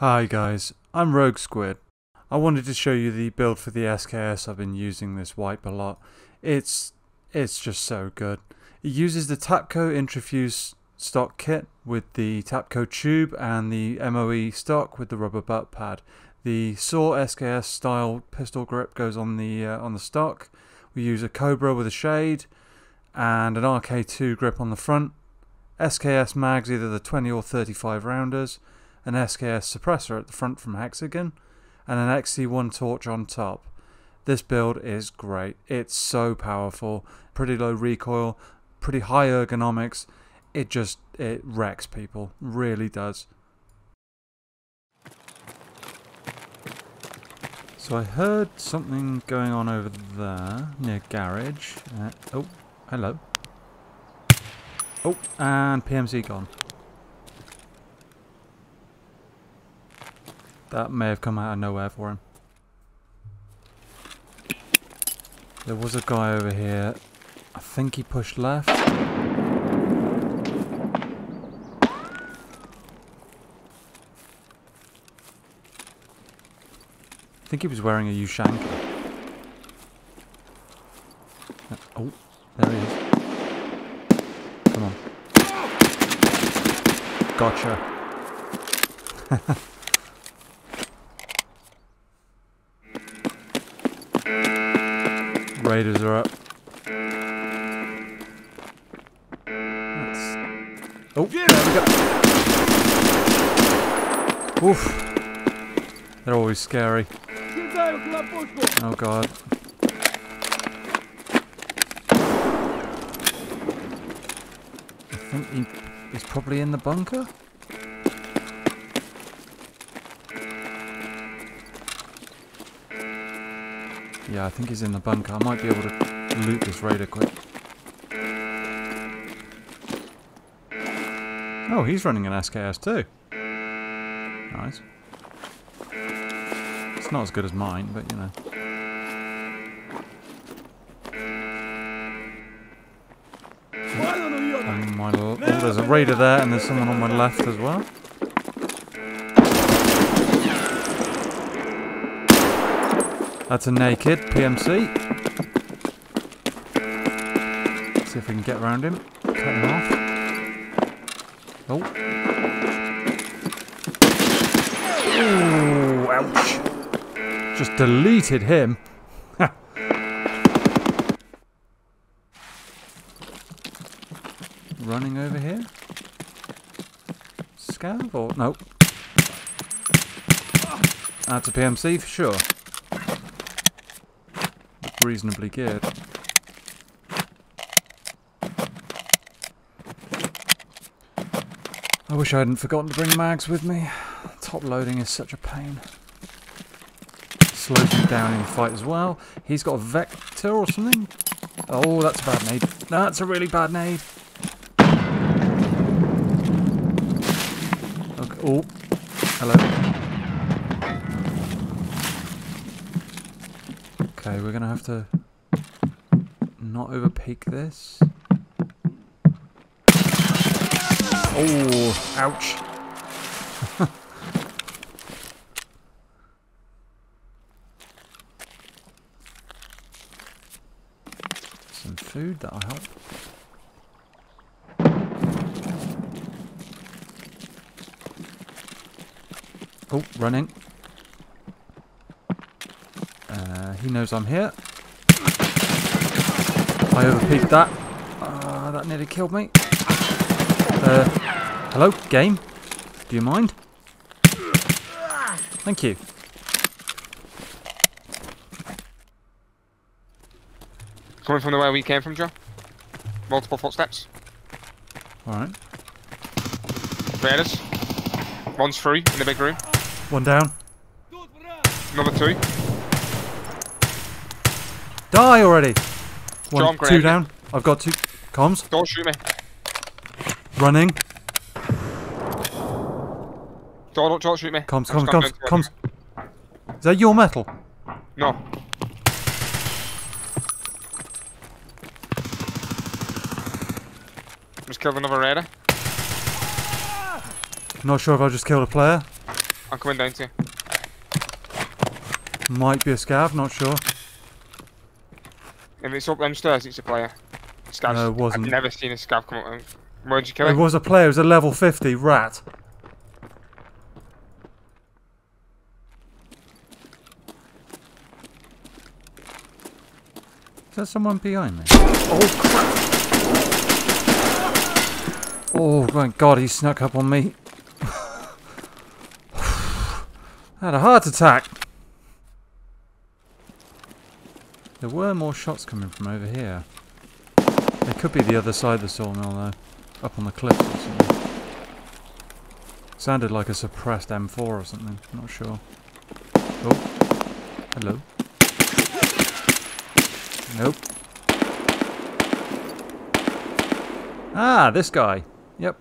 Hi guys, I'm Rogue Squid. I wanted to show you the build for the SKS. I've been using this wipe a lot. It's it's just so good. It uses the Tapco Intrafuse stock kit with the Tapco tube and the MOE stock with the rubber butt pad. The SAW SKS style pistol grip goes on the uh, on the stock. We use a Cobra with a shade and an RK2 grip on the front. SKS mags either the 20 or 35 rounders, an SKS suppressor at the front from Hexagon, and an XC1 torch on top. This build is great. It's so powerful, pretty low recoil, pretty high ergonomics. It just it wrecks people, really does. So I heard something going on over there near garage. Uh, oh, hello. Oh, and PMC gone. That may have come out of nowhere for him. There was a guy over here. I think he pushed left. I think he was wearing a Ushanka. Uh, oh, there he is. Come on. Gotcha. Raiders are up. That's... Oh, there we go. Oof. They're always scary. Oh god. I think he, he's probably in the bunker? Yeah, I think he's in the bunker. I might be able to loot this raider quick. Oh, he's running an SKS too. Nice. It's not as good as mine, but you know. My oh, there's a raider there, and there's someone on my left as well. That's a naked PMC. See if we can get around him. Cut him off. Oh. Ooh, ouch. Just deleted him. Running over here? Scav or... Nope. That's a PMC for sure reasonably geared. I wish I hadn't forgotten to bring mags with me. Top loading is such a pain. Slows me down in fight as well. He's got a vector or something. Oh, that's a bad nade. That's a really bad nade. Okay. Oh, hello. We're gonna have to not overpeak this. Oh, ouch. Some food, that'll help. Oh, running. He knows I'm here. I overpeaked that. Uh, that nearly killed me. Uh, hello, game? Do you mind? Thank you. Coming from the way we came from, Joe. Multiple footsteps. Alright. Raiders. One's free in the big room. One down. Another two. Die already! One, two down. I've got two. Comms. Don't shoot me. Running. Don't, don't shoot me. Comms, comms, comms, comms. Is that your metal? No. Just killed another raider. Not sure if I just killed a player. I'm coming down to you. Might be a scav, not sure. If it's up them stairs, it's a player. Scavs. No, it wasn't. I've never seen a scav come up. Where'd you kill It him? was a player, it was a level 50 rat. Is there someone behind me? Oh crap! Oh my god, he snuck up on me. I had a heart attack. There were more shots coming from over here. They could be the other side of the sawmill though. Up on the cliffs or something. Sounded like a suppressed M4 or something. Not sure. Oh. Hello. Nope. Ah, this guy. Yep.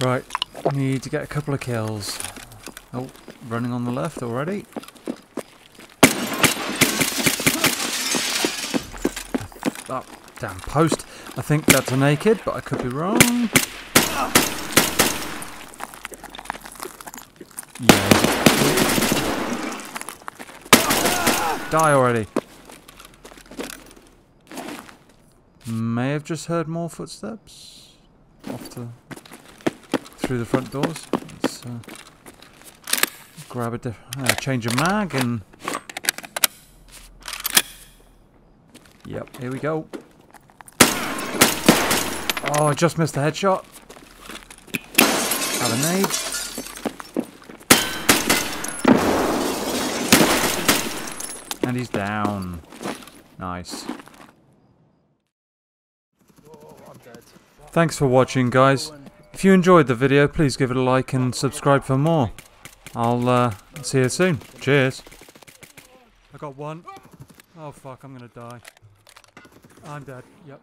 Right. Need to get a couple of kills. Oh, running on the left already. Oh, damn post. I think that's a naked, but I could be wrong. Yeah. Die already. May have just heard more footsteps off the through the front doors. Uh, Grab a uh, change of mag and Yep, here we go. Oh, I just missed a headshot. Have a nade. And he's down. Nice. Thanks for watching, guys. If you enjoyed the video, please give it a like and subscribe for more. I'll uh, see you soon. Cheers. I got one. Oh fuck, I'm gonna die. I'm dead. Yep.